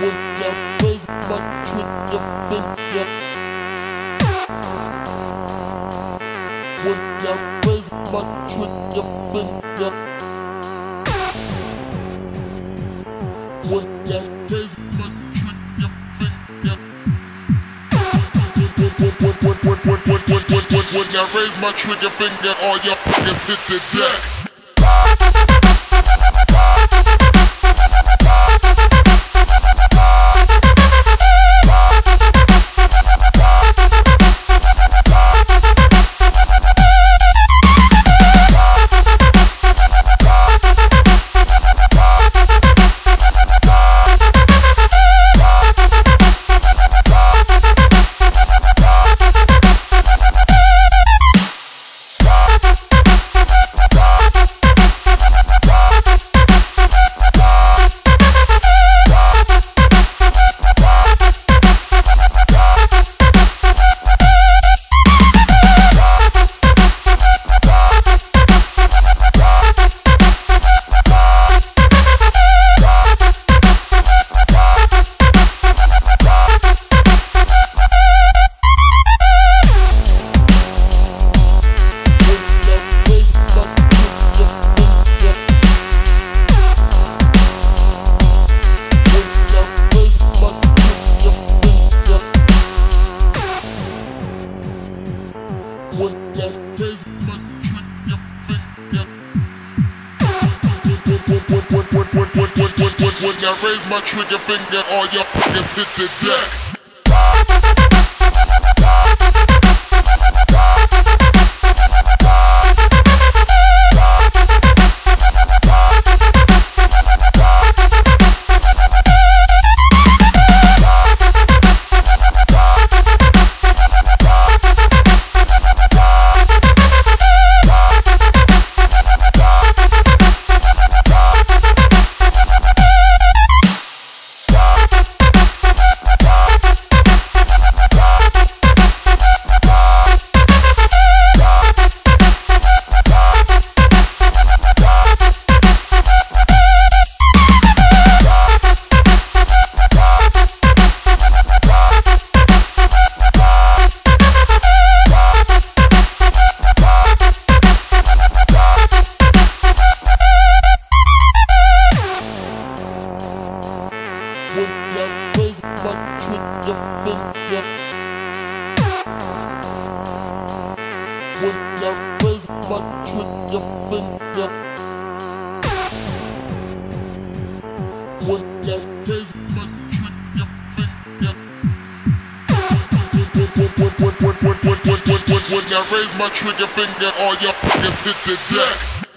With your face, but with your finger. With your face, but with your finger. With your face, but with your finger. When you raise my trigger finger, all your fingers hit the deck. When, when, I raise my trigger finger, all your fuckers hit the deck. When there is much in with your finger. When there is much in your finger. When I raise my trigger finger, all your fingers hit the deck.